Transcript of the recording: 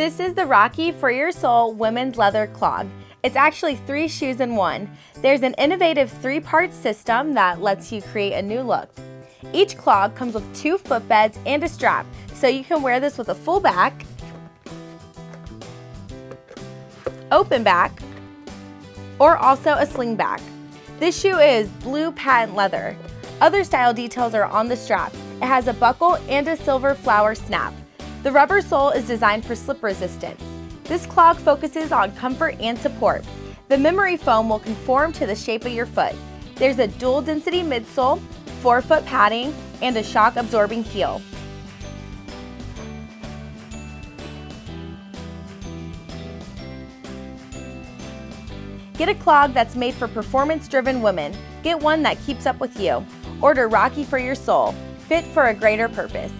This is the Rocky 4EurSole women's leather clog. It's actually three shoes in one. There's an innovative three-part system that lets you create a new look. Each clog comes with two footbeds and a strap, so you can wear this with a full back, open back, or also a sling back. This shoe is blue patent leather. Other style details are on the strap. It has a buckle and a silver flower snap. The rubber sole is designed for slip resistance. This clog focuses on comfort and support. The memory foam will conform to the shape of your foot. There's a dual density midsole, forefoot padding, and a shock absorbing heel. Get a clog that's made for performance-driven women. Get one that keeps up with you. Order Rocky 4EurSole, fit for a greater purpose.